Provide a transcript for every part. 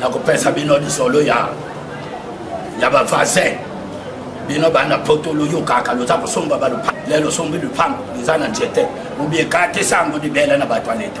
nakopesa bino lisolo ya ya bavasin bino bana poto loyokaka loza kosomba balopa lelo osombi lupango eza na nzete obiekatisa yango libela na bato ya leta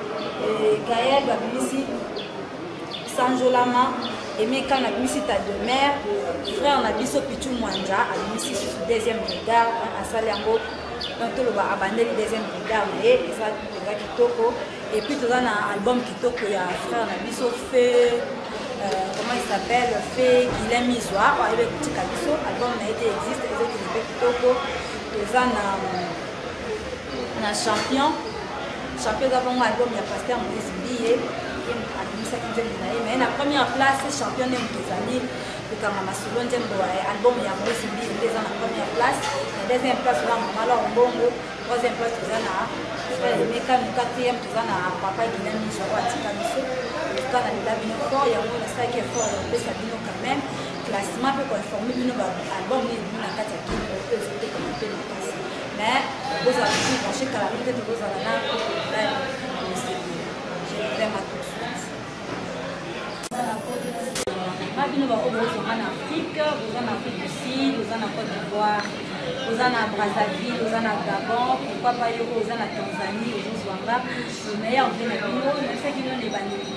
eh, gael babimisi sanjolama emeka na bimisi ta demeure frère na biso pichu mwanja abimisi susu deuxième regard asali yango donc toloba abandeli deuxième regard na ye eza mpenza kitoko epuis toza na album kitoko ya frère na biso fe euh, comment il s'appelle fe guilin mizwa oyo ayebi kotika biso album na ye te existe ezokende mpe kitoko toza na na champion champion eza bongo album ya pasteur moïse biye abimisaki nzembo na ye mais na première place champion nde moto ezali kokanga masolo nzembo album ya moïse biye nde eza na première place na deuxième place oza mama lor mbongo troisième place toza na frère emeka no quatrième toza na papa gina miso oyo atika biso toza na lela bino fort yango nasalaki effort ya kopesa bino quand même classement mpe koinforme bino baalbum nini bino na kati ya kino oyo ezoteka mpe mais bozala toujours branche kala mpe tokozala na problème ba bino baoyo bozonga na afrique boza na afrique du sud oza na cote d'ivoire oza na brazzaville oza na gabon pourkoi pa yo oyo oza na tanzanie ozozwanga le meilleur mpe na bino nayebisaki bino na ebandeli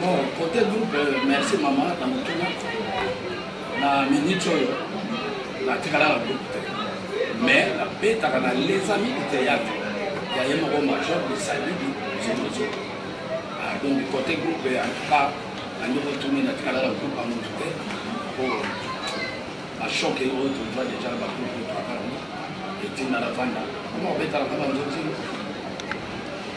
Bon, côté groupe, euh, merci maman, na motuna. Na minute oyo, natikala na groupe te. Mais nabetaka na les amis du théâtre. Ya ye moko major de salut zozozo. Ah, donc côté groupe, en tout cas, na ndeko tuni natikala na groupe ya motu te. Po bachoke oyo tozwa deja na bagroupe oyo tokakana. Etinda na vanda. Koma obetalaka banzoti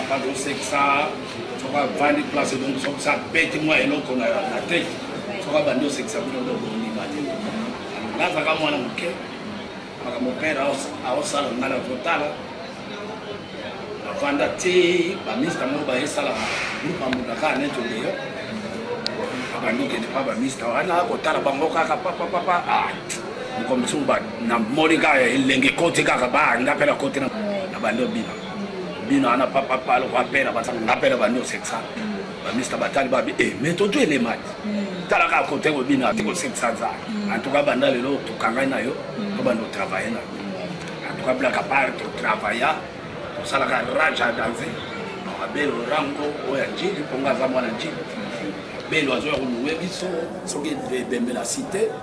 abazosekisa soko avandi place donc soki abeti mwa eloko na tete soko abandi osekisa bino nde obondima te nazaka mwana moke makambo pere aosala nga na totala avanda ti bamista moko bayesalaka grupe ambundaka neti odeyo abandi okende mpa bamista wana kotala bango kaka papapapa ah, mkomsuba na moni kaka elengi koti kaka ba nga mpe na koti na bandi obima bino ana papa palo kwa mpe na basanga nga mpe na bandi osekisa bamista batali babi e me totu elemati tala kaka kote kobina ati kosekisa za antuka banda lelo tokangai na yo tobanda otravaille na antuka blaka par totravailla tosalaka raja danse abelo rango oyo ya njili mpo nga aza mwana njili abelo azoya koluwe biso soki ebembela site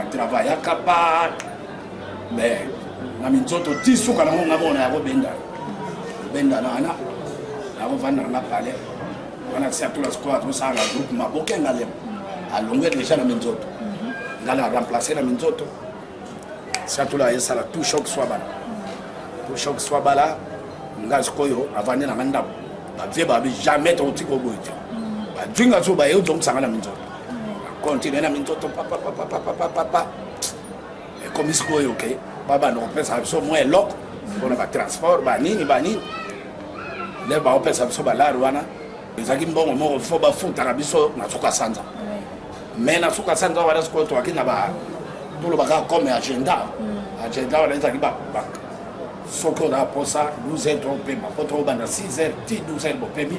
atravayaka pa me na minzoto ti suka nango nga mona yako benda benda na wana nakovandaka na palais wana kisi atula sikoyo atosala na groupe maboke ngalema alongwe deja na minzoto nga na remplace na minzoto si atula ayesala tout choc soit bala tout choc soit bala nga sikoyo avandi na nga ndako bavie babi jamais tokotika oboye te bajwinga so baye ozongisanga na minzoto continue na minzoto papapapapapapa ekomi sikoyo ke babanda kopesa biso mwa eloko mpona batransport banini banini nde baopesa biso balari wana ezalaki mbongo moko fo bafutaka biso na suka sanza me na suka sanza wana sikoyo toyaki na ba tolobaka comme agenda mm. agenda wana ezalaki soki oza mposa 12 heures topema mpo tokobanda 6 heures ti 12 heures bopemi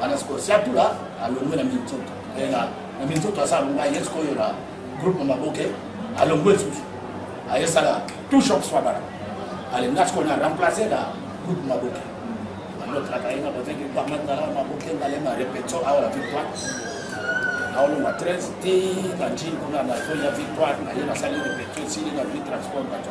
bana sikoyo siatula alongwe na minzoto eh, na minzoto asa alonga ye sikoyo na groupe maboke alongwe susu ayesala tout shop soit bana alinga sikoyo na remplace na groupe maboke notaka ye na bozeki banga nzala maboke ngai ma repetition awa na victoire naolonga 13 ti na njini kuna na fo ya victoire na ye nasali repetition esili na vie transport bato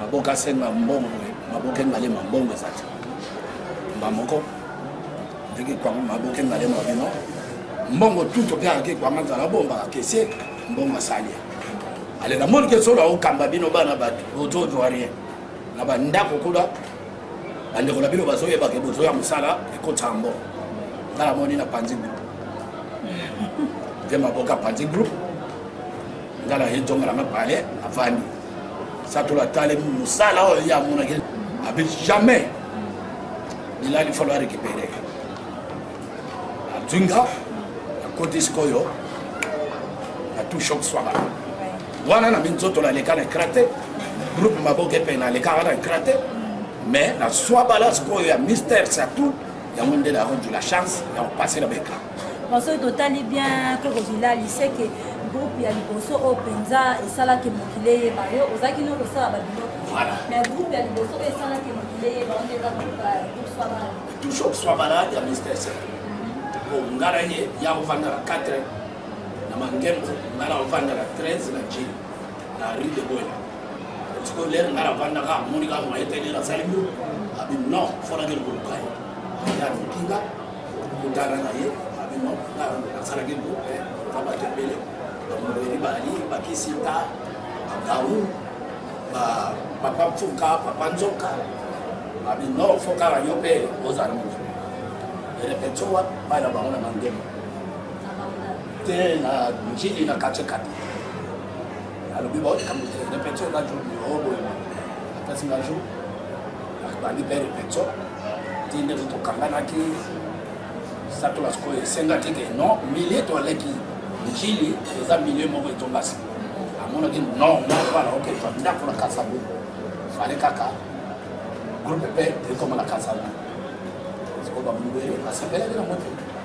maboke asenga mbongo boye maboke ngalema mbongo eza te mba moko ndenge kwango maboke ngalema bino mbongo tu topiaka ke kwanga nzala abombaka kese mbongo asalia ale namoni ke solo akokamba bino bana bato botozwa rien na bandako kuna bandeko na bino bazoyebake bozo ya mosala ekotaka mbongo ngai namoni na panzi groupe mpe maboka panzi groupe nga na ye tonga nanga palais avandi satolo atali mosala oyo ye amonaki abi jamais bilali falo arécupere azwi nga akoti sikoyo na tout choc swaka wana na minzoto naleka na ekrate groupe maboke mpe nalekaka na ekrate mais na swa bala sikoyo ya mister satout yango nde nayango la chance ya kopase na baecran bon soki totali bien koko bilali seke groupe ya liboso oyo mpenza esalaki mokili eyeba yo ozalaki no kosala babiloko mais groupe ya liboso oyo esalaki mokili eyeba yo nde eza groupe toujours swabala ya mister se po nga na ye ya ofandaka 4 na mangembo nga na ofandaka 13 na jini na rue de boyna scolaire nga navandaka amoni kaka maye tele nasali yo abi non fonaki lokoluka ye ayaniki nga kutana na ye abi non nga nasalaki groupe na bato ebele bamobeli bali bakisita bakau papa mfuka papa nzoka abi non fo kaka yo mpe ozala moto repetition wapi bana bango na mandemo te na njili na katikati alobi bao likambo te repetition eza jour yoo boye apesi nga jour abandi mpe repetition ti nde tokanganaki satola sikoyo esenga te ke non milie toaleki njili eza milie moko etongasi amonaki non mwana oke twa ndako na kasabu fale kaka groupe mpe ekoma na kasabu sikoyo bamubele asepelaki na moto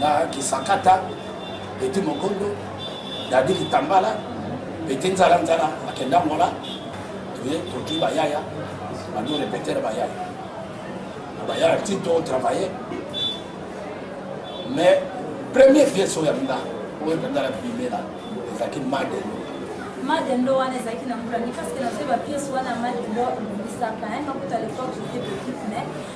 na kisakata peti mokondo dadi kitambala peti nzalanzala akenda ngola toye totwi bayaya bano repetere bayaya na bayaya ti to travaille mais premier pièce oyo ya nga oyo mpenza na bimela ezalaki madelo madendo wana ezalaki na mbulani parce que nazwi bapièce wana madendo ebongisaka yango kuta lecoque j'étais petite mais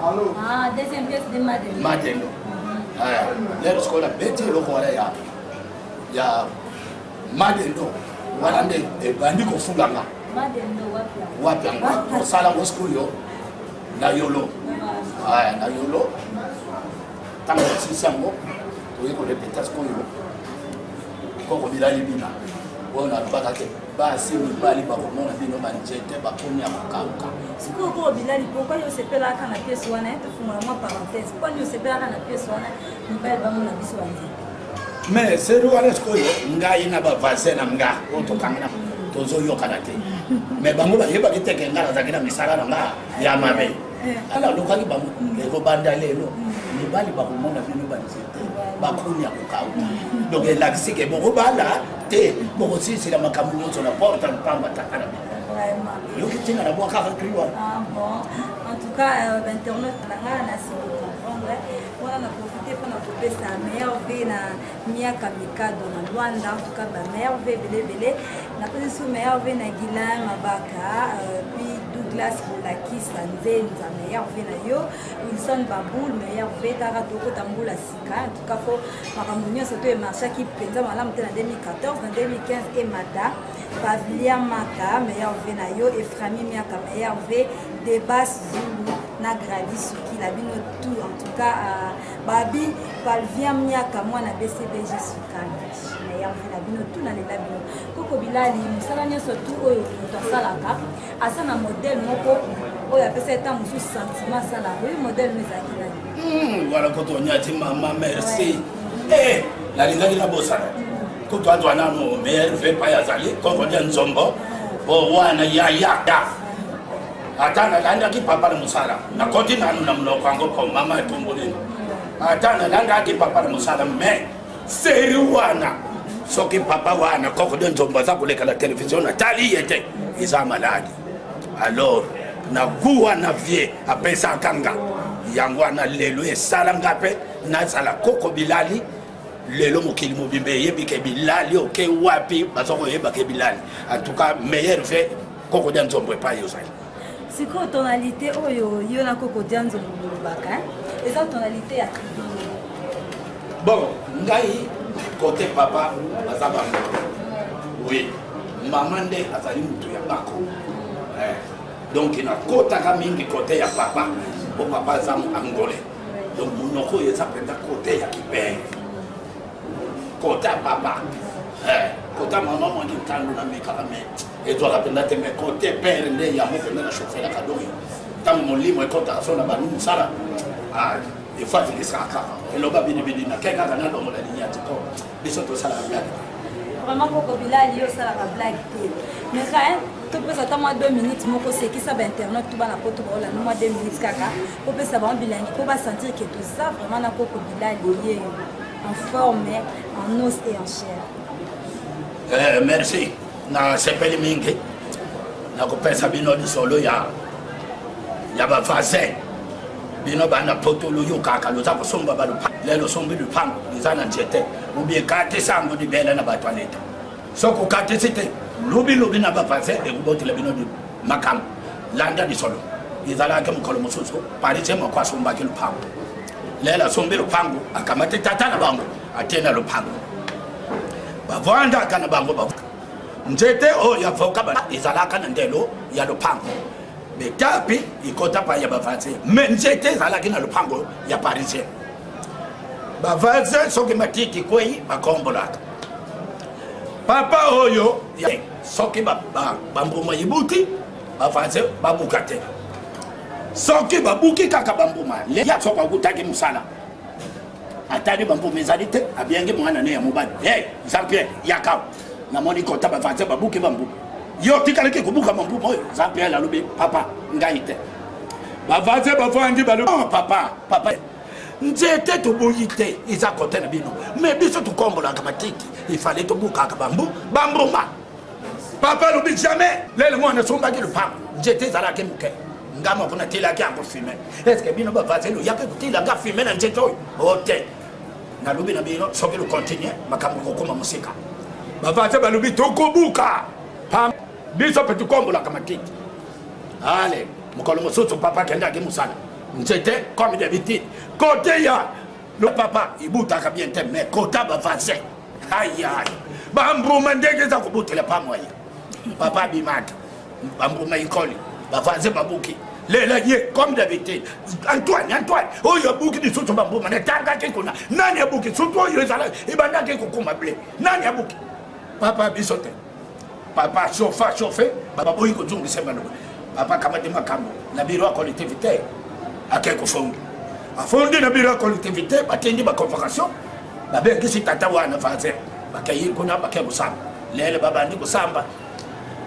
Ah, deuxième pièce de Madendo. Madendo. lelo sikoyo nabeti eloko wana ya ya madendo wana nde ebandi kofulanga wapi yango osala ngo sikoyo na yolo na yolo ntango osilisi yango toye korepeta sikoyo koko bilali bina oyo nalobaka te basi mibali bakomona bino banjete bakomi ya kokamka sikoyo koo bilali pourkoi osepelaka na piese wana tofungola mwa parenthèse poni osepelaka na piese wana mibali bamona biso banjete mais seri wana sikoyo ngai na bavasin na nga oyo tokanga na tozoyokana te mais bango bayebaki teke nga nazalaki na misala na nga ya mabe kala alokaki bango mm. ekobanda lelo mm. mibali bakomona bino banzete bakoni ya kokauka donc elakisi ke bokobala te bokosilisela makambo nyonso na porte mpamba tata na bino yoki ntina na bwakaka kri wana miaka mikado na luanda en tout cas ba merve ebele ebele napesi so merve na guilin mabaka euh, puis douglas bolakisa nzenza meilleur ve na yo wilson baboul meilleur ve kaka tokota mbula sika en tout cas po makambo nyonso to emarchaki mpenza malamu te na 2014 na 2015 emata pavlia maka meilleur ve na yo eframi miaka meilleur ve debas zulu na gradi soki na bino tout en tout cas euh, babi palvia miaka mwana bcbg sukalish na yango na bino tu na lela bino koko bilali mosala nyonso tu oyo moto asalaka aza na modele moko oyo apesa eta mosusu sentiment asala oyo modele no ezalaki nani hmm, wana koto onyati mama merci eh, nalingaki nabosana kutu azwa nano meilleur vepa yazali koko dia nzombo po wana yayada ata nalandaki papa na mosala nakoti nanu na monoko yango po mama etomboleli ata nalandaki papa na mosala mais seri wana soki papa wana koko de nzombo aza koleka na televizio natali ye te eza maladi alors na gu wana vie apesaka nga yango wana lelo esala nga mpe nazala koko bilali lelo mokili mobimba eyebi ke bilali oke wapi baza koyebaka bilali en tout cas meilleur vie koko dia nzombo epai ozali sikoyo tonalité oyo yo na koko dia nzombo bolobaka eza tonalité ya tribu bon ngai kote papa aza bango oui mama nde azali motu ya bako eh. donc nakotaka mingi kote ya papa po papa aza angole donc monoko oyo eza mpenza kote ya kipee kota papa eh. kota mama mwangi ntango namekaka mai ezwaka mpenza te mais cote pere nde yango mpenza na chaufferaka doki ntango molimo ekotaka so na banu mosala efo atikisaka kaka eloba bidibidi na kai kaka nalongola linia te to biso tosalaka blage vraiment koko bilali yo osalaka blage te mais kae topesa ata mwa 2 minutes moko osekisa bainternet to bana poto baolanda mwa 2 minutes kaka kopesa bango bilangi mpo basentir ke toza vraiment na koko bilali yeyo en forme en os et en chair eh, merci nasepeli mingi na kopesa bino lisolo ya ya bavasin bino bana poto loyokaka loza kosomba balupa lelo osombi lupango liza na nzete obie katisa yango libela na bato ya leta soki okatisi te lobilobi na bavasin ekobotela bino makambo landa lisolo ezalaki mokolo mosusu parisien moko asombaki lupango lelo asombi lupango akamati tata na bango ate na lopango bavandaka na bango ba nzete oyo ya voka ezalaka na ndelo ya lopango betapi ikota pa ya bavaze me nzete ezalaki na lopango ya parisien bavaze soki matiki kwei bakombolaka papa oyo soki bambuma ibuti bavaze babuka te soki babuki kaka bambuma leya soki akutaki mosala atali bambuma ezali te abiangi mwana ne ya mobali hey, jean pierre yaka namoni kota bavante babuki bambuma yo otikalaki kobuka bambuma oyo jean pierre alobi papa ngai te bavante bavandi balobi oh, papa papa nzete toboyi te eza kote na bino me biso tokombolaka matiti ifale tobukaka bambu bambuma papa alobi jamais lele mwana asombaki lopango nzete ezalaki moke nga moko natelaki yango fume estce bino bavazeli oyaki kotelaka fume na nzete oyo o oh, te nalobi na bino soki locontinue makambo kokoma mosika bavaze balobi tokobuka biso mpe tokombolaka matiti ale mokolo mosusu papa akendaki mosala nzete comme d'habitude koteya le papa ebutaka bien te mais kota bavaze ayay bambuma ndenge eza kobotela pamwa ye papa abimata bambuma ikoli bavanze babuki lela ye comme d'habitude antoine antoine oyo abuki lisusu bambuma natangaki kuna nani abuki surtout oyo ezala ebandaki kokoma ble nani abuki papa biso te papa sofa sofe bababoyi kozongisa maloba papa kamate makambo na biro ya collectivité akei kofonda afondi na biro ya collectivité batendi baconvocation babengisi tata wana vaser bakei kuna bakei kosamba lele babandi kosamba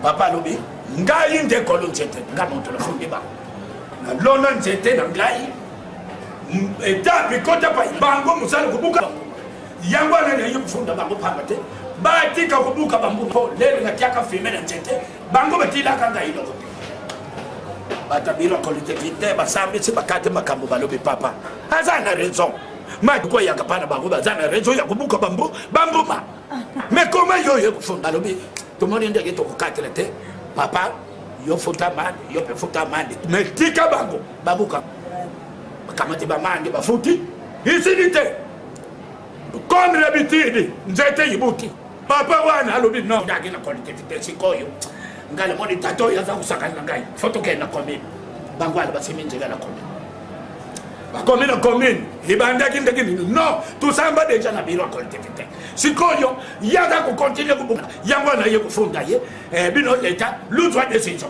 papa alobi ngai nde kolo nzete ngai moto nafundi bango nalona nzete na ngai etape ekota pai bango mosala kobuka yango wana naye kofunda bango pamba te batika kobuka bambu mpo lelo natiaka filme na nzete bango batilaka ngai eloko te bata biro collectivité basambisi bakati makambo balobi papa aza na raison makoyaka bana bango baza na raison ya kobuka bambu bambuma mais koma yo oye kofunda alobi tomoni ndenge tokokatela te papa yo futa mande yo mpe futa mande mais tika bango babuka bakamati bamande bafuti isini te comme l'habitude nzete ibuki papa wana alobi non ndaki na collectivité sikoyo ngai namoni tata oyo aza kosakana na ngai fo tokende na commune bango wana basemi nzela na commune bakomi na commune ebandaki ndenge nini non tosamba deja na biro ya collectivité sikoyo ye aza kokontinue kobonga yango wana ye kofunda ye eh, bino leta luzwa décision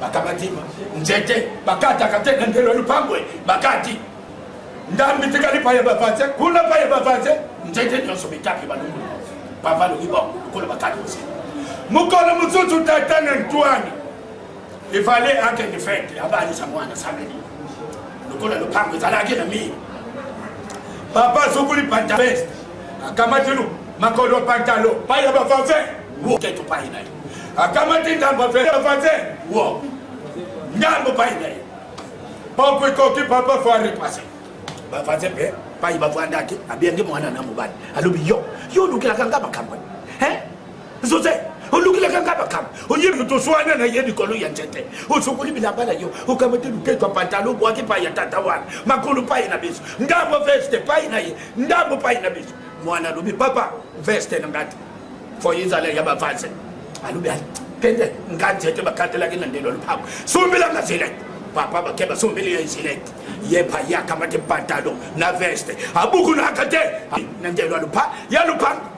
bakamati nzete bakataka te na ndelo lupango bakati ndambi tikali paya bavanse kuna paya bavanse nzete nyonso bitaki balungu papa lobi bon lokola bakati osi mokolo mosusu tata na ntwani efale akende fete abalisa mwana samedi lokola lopango ezalaki na mire papa asukuli pantaleste akamati makolo pantalo paya bavanse woketo payi na ye akamati ndambo afela vaze wo ndambo pai na ye poko ekoki papa fo arepase bavaze mpe pai bavandaki abiangi mwana na mobali alobi yo yo olukelaka nga makambo zoze olukelaka nga makambo oyebi toswana na ye likolo ya nzete osokoli bilamba na yo okamati luketwa pantalo obwaki pai ya tata wana makolo pai na biso ndambo veste pai na ye ndambo pai na biso mwana alobi papa veste na ngati foye ezala ya bavase alobi kende nga nzete bakatelaki na ndelo lopango sombelanga selete papa bake basombeli ye selete ye pa ye akamati pantalon na veste abukunaka te na ndelo ya lopango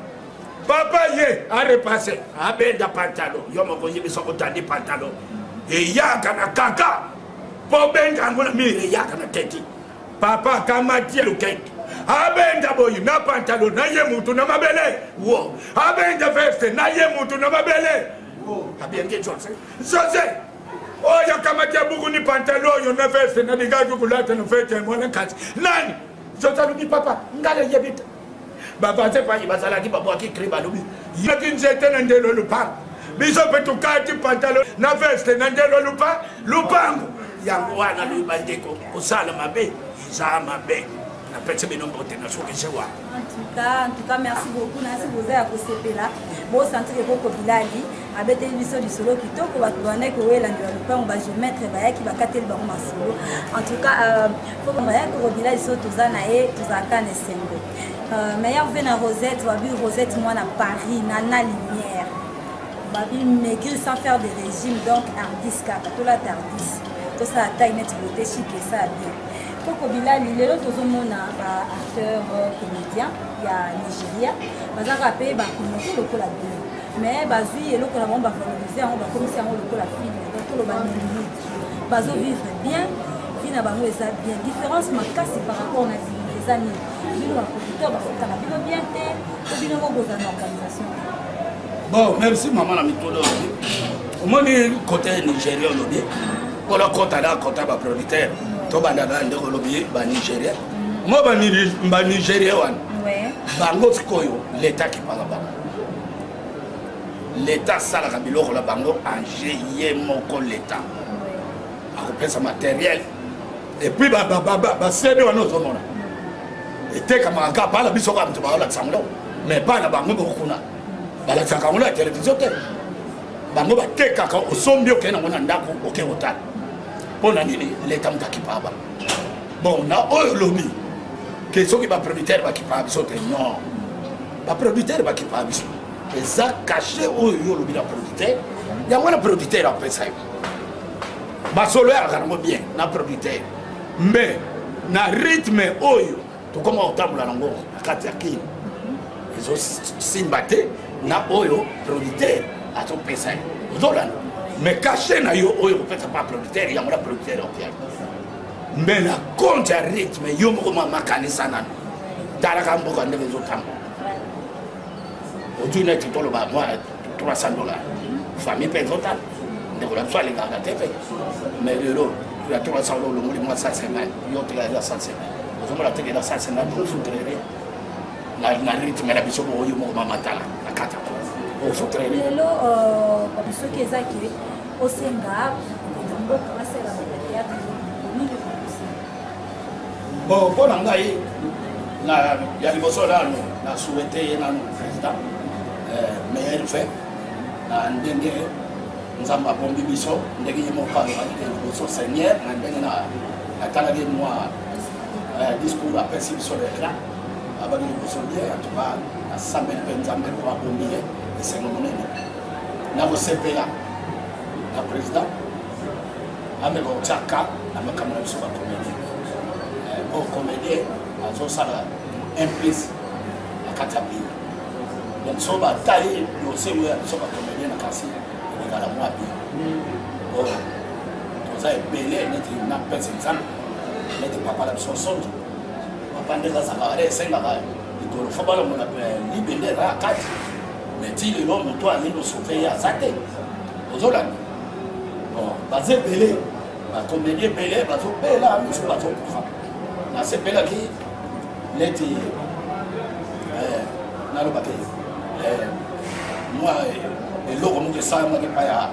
papa ye arepasse abenda pantalon yo moko oyebi soko otandi pantalon eyaka na kaka mpo obenda yango na mire eyaka na teti papa akamati lokenge abenda boye na pantalo na ye mutu na mabele wo abenda veste na ye mutu na mabele abengi jose jose oyo akamati ya buku ni pantalo oyo na veste na ligaki kolata na fete ya mwana kati nani jose alobi papa ngai nayebi te bapanze pai bazalaki babwaki kri balobi yoki nzete na ndelo lupango biso mpe tokati pantalo na veste na ndelo lupa lupango yango wana loyi bandeko kosala mabe eza mabe napesi bino mbote na soki se wana en tout cas en tout cas merci beaucoup nasi boza ya kosepela bosantire boko bilali abeteli biso lisolo kitoko bato bandaki kowelandela lopango bageometre bayaki bakateli bango masolo en tout cas euh, foko bayaki kokobila lisolo toza na ye tozalaka na esengo euh, meilleur ve na rosette babi rosette mwana paris nana lumière babi maigrir sans faire de régime donc ardis kaka tolata ardis tosala taille neti bote chik esala bien koko bilali lelo tozomona ba acteur euh, comédien ya nigeria bazalaka mpe bakomote lokola bino mais bazwi eloko na bango bavalorise yango bakomisi yango lokola filme donc toloba nini bazovivre bien vie na bango eza bien différence makasi par rapport na bino eza nini bino baproducteur bafutaka bino bien te to bino ngo bozala na organisation bon merci mama na mitolo olobi omoni kote nigeria olobi mpona kota na kota baproducteur tobandaka ndeko olobi banigeria mo banigeria wana bango sikoyo leta akipaka bango leta asalaka biloko na bango ange ye moko leta akopesa materiel epuis basede wana ozomona etekamaka kaka bana biso kaka moto baolakisa yango mais bana bango moko kuna balakisaka yango na televizio te bango batekaka osombi okei nango na ndako oke kotala mpo na nini leta moto akipaka bango bon na oyo olobi ke soki bapromitere bakipaka biso te non baproducteur bakipaa biso eza kashe oyo yo olobi na producteur yango wana producteur apesa yo basolo yaka nango bien na producteur mais na rythme oyo tokoma kotambola nango na kati ya kini ezosimba te na oyo producteur azopesa ye ozolanda mais kashe na yo oyo kopesa pa producteur yango na producteur opiaki mais na compte ya rythme yo moko mwa makanisa nano talaka mboka ndenge ezotambola otuni neti toloba mwa 300 dollar famille mpe ezotala ndeko na biso alingaka te mpe mais lelo ya 300 oyo olongoli mwa 150 yo tela eza 150 ozomona teke na 150 ofutrere na rythme na biso boyo moko mamatala na kati ya ofutrere lelo euh, soki eza ke osenga kokende mboka basala bateatre nini bon mpo na ngai ya liboso nanu na souhaite ye nanu président euh, meilleur fin na ndenge nzambe abombi biso ndenge ye moko alobaki te liboso seigneur na ndenge natalaki mwa euh, discours apesi biso lecla abaki liboso ye antuka asambeli mpe nzambe mpo abombi ye esengo monene na kosepela na président ameka kotiaka na makambo na biso bacomédien po eh, comédien azosala implice na kati ya bino donc so batali loselo ya biso bacomédien na kasi ekozala mwa bino oyo toza ebele neti na pese nzambe neti papa na biso sonzo papa nde ezasaka re esengaka likolo fo balomona libende raa kati mais ti lelo moto alingi kosauve ye aza te ozolanda bon baza ebele bakomedi ebele bazobela misu bazokufa nasepelaki neti eh, nalobaki eh, mwa eh, eloko moko esalamaki mpa ya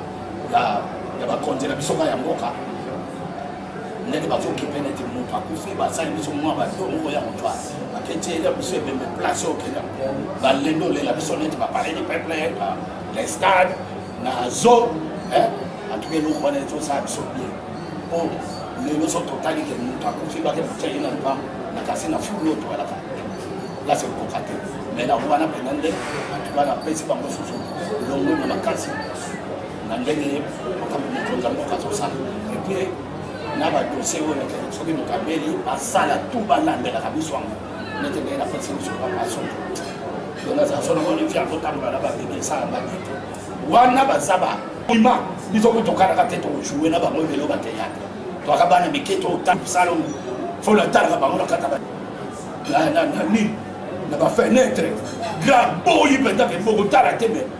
bakonzi na biso ka ya mboka ndenge bazokipe neti moto akufi basali biso mwa bato moko ya moto aketiela biso ebembe place oyo okenda balendo olela biso neti bapale de peuple le stade na zo atuka eloko wana ezosala biso bien mpo lelo so totali ke moto akufi bake kotia ye na lipango na kasi na fulu oyo toalaka place ekoka te mai na wana mpenza nde atuka napesi bango susu longo na makasi na ndenge makambo mikonza moko azosala epuis na badosie oyo nakende soki moto abeli basala tu balandelaka biso yango nete ndenge napesi biso bapasoko donazala solo moni fi akotambola na babebe esala babete wana baza ba ima biso mpe tokanaka te tokojoue na bango ebelo bateyaka toaka bana mike totambisala fo natalaka bango nakata na nini na bafenetre grand boyi mpenza ke bokotala te me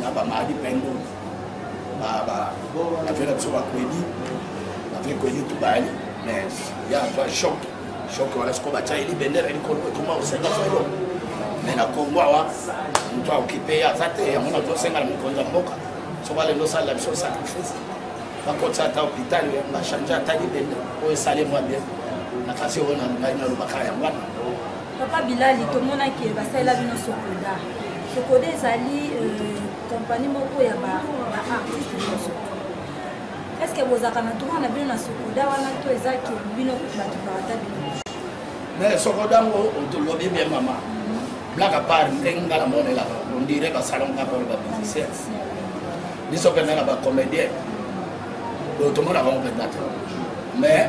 na ba mali pendo ba ba na vela biso ba kwedi na vela kwedi tubali mais ya ba choc choc wana siko ba chai libendera ni kono tuma usenga falo mais na kongo awa mtu aokipe ya zate ya mona to senga na mikonza mboka so wale ndo sala biso sacrifice ba kotsa ata hôpital ya ba changer ata libendera o esale mwa bien na kasi ona ngai na lubaka ya mwana papa bilali tomonaki basalela bino sokoda sokoda ezali euh, kompani moko ya baartiste nyonso estce bozalaka na droit na bino na sokoda wana to eza ke bino bato barata bino mais sokoda ngo tolobi bien mama black apart ndenge nga namonelaka ondire basalon kaka oyo bamusicien biso mpenza na bacomédien oyo tomonaka ngo mpenza te mais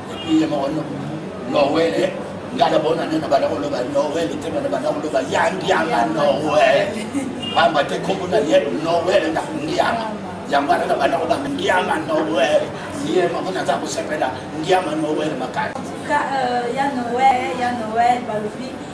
epuis ye moko noel eh. nga na bona nde na banda koloba noel te bana banda koloba ya ngianga noel pamba te kombo na ye noel na ngianga yango wana na banda koloba ngianga noel ye moko naza kosepela ngianga noel makasi euh, ya noel ya noel balobi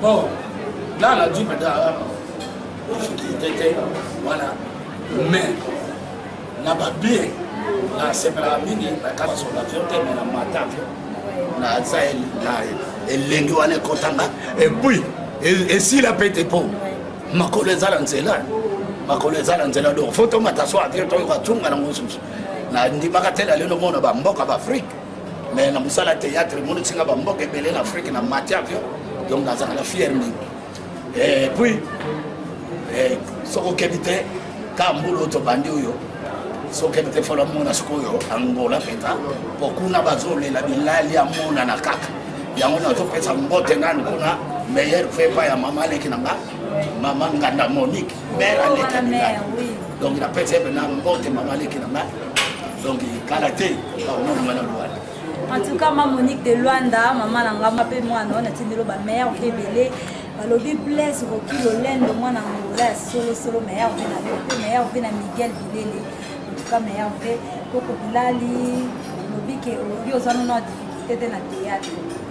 bon là na dit madame difficulté te wana mais na babie nasepelaka mingi nakaka sur l'avion te mais na mata avion naza elengi wana ekotanga epuis esila mpe te mpo makolo eza na nzela makolo eza na nzela donc fo tomata so avion toyoka tunga nango mosusu nandimaka te na lelo mona bamboka baafrike mais na mosala ya théâtre emonisi nga bamboka ebele na afrike na mati avion donc nazalaka na fiere mingi eh, puis eh, soki okebi te ka mbulu oyo tobandi oyo soki okebi te folo amona sikoyo angola mpenza mpo kuna bazolela bilali amonana kaka yango nazopesa mbote nanu kuna meilleur vepa ya mama aleki na nga mama nganda monique mère aleki ya mingani donc napesa ye mpena mbote mama aleki na ngai donc kala te bakomobonga na luwala en tout cas ma monique de luanda mama na ngama mpe mwana oyo natindelo bamere mpe ebele balobi blaise roki lolendo mwana ngola ya solosolo meyar mpe na yo mpe meyar mpe na miguel bilele en tout cas meyar mpe koko bilali lobi ke olobi oza nono ya difficulté te na théâtre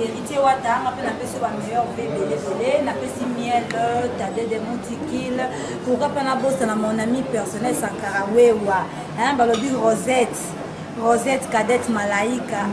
Héritier Wata nga mpe napesi ba meilleur mpe ebelebele napesi miel tade de montikile pourquoi mpe nabosana mon ami personnel sankara wewa balobi rosette rosette cadette malaika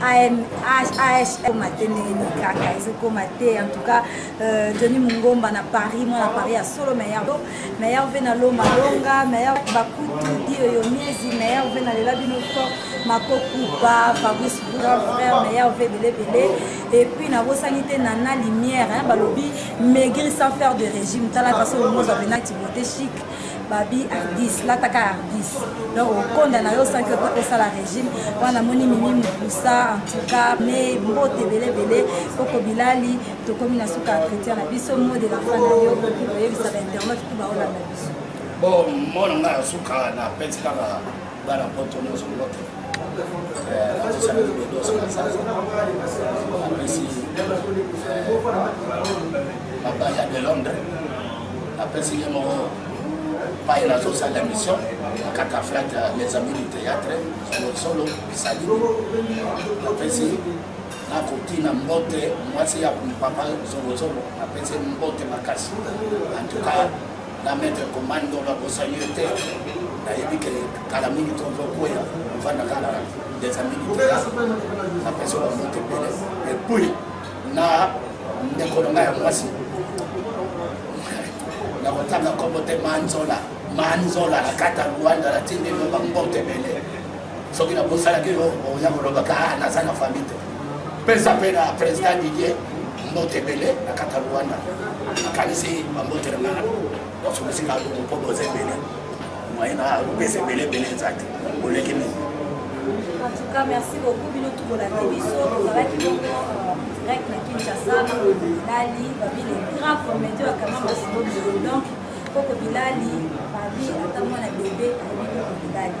ahma te ndenge nini kaka ezokoma te en tout cas euh, johnny mongomba na paris mwana paris ya solo meilleur na ya ove na loma longa na ya bakutu dio yo miezi na ya ove na lela bino fort makokupa fabrice grand frère na ya ove belebele et puis nabosani te na na lumière hein, balobi maigri sans faire de régime talaka solo mozwa pena tibote chic babi ardis lataka ardis donc okonda na yo sanki okoki kosala régime wana moni mimi mokusa en tout cas ne mbote ebelebele koko bilali tokomi na suka ya chrétien na biso mo de la fin na yo okoki koyebisa na internet mpo baolanda biso bo mona ngai ya suka na peti kaka bana poto nyonso mbote azosala libedoso na sasa apesi babaya de londres apesi ye moko pai nazosala mission akata flate mes amis du théâtre solo solo bisalini apesi nakoki na mbote mwasi ya papa zongozongo napesi mbote makasi antuka na maître komando nakosani yo te nayebi ke kala mingi tozokwea ofanda kala desa mingi napesi ba mbote ebele epuis na ndeko na ngai ya mwasi nakotanga kombo te manzola manzola na kata luanda natindi no bambote ebele soki nabosanaki yo oya kolobaka ah, naza na famille te pesa mpe na président didier mbote ebele na kata rwanda nakanisi bambote na ngana nyonso mosika aluku mpo boza ebele moyen na kopesa ebele ebele eza te oleki nini En tout cas, merci beaucoup. Bino tout la biso, tozalaki bongo euh, direct na Kinshasa, Bilali, babi les grands commetteurs quand même masolo donc koko Bilali, babi ata mwana bebe, ayebi koko Bilali.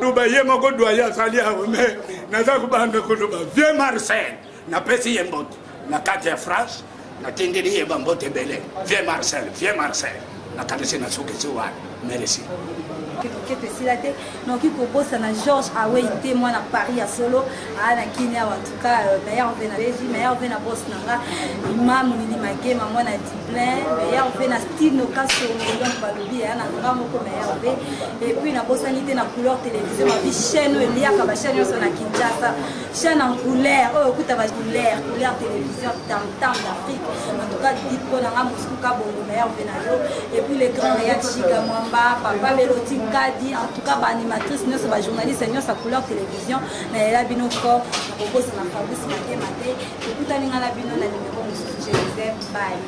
loba ye moko doye azali awa me naza kobanda koloba vieux marcel napesi ye mbote na kati ya france natindeli ye bambote ebele vieux marcel vieux marcel nakanisi na sukisi wana merci kete esila te noki kobosana george awei te mwana paris ya solo aa na kini awa antuka meilleur ve na beji meilleur ve na bos na nga mamu nini magema mwana diplin meilleur ve na stino kasongo donc balobi ya na nga moko meilleur ve epuis nabosani te na couleur télévision babi chaîne oyo eliaka bachaîne nyonso na kinshasa chaîne en couleur oyo okuta bacouleur couleur télévision tamtam d'afrique antuka dit mpo na nga mosku kabongo meilleur ve na yo epuis le grand reyal chiga mwamba papa meloti kadi antuka baanimatrice nyonso bajournaliste nyonso ya couleur télévision vision na yela bino fort na kokosa na fabrice matema te tokutani nga na bino na nimero mosusu je vous aime bye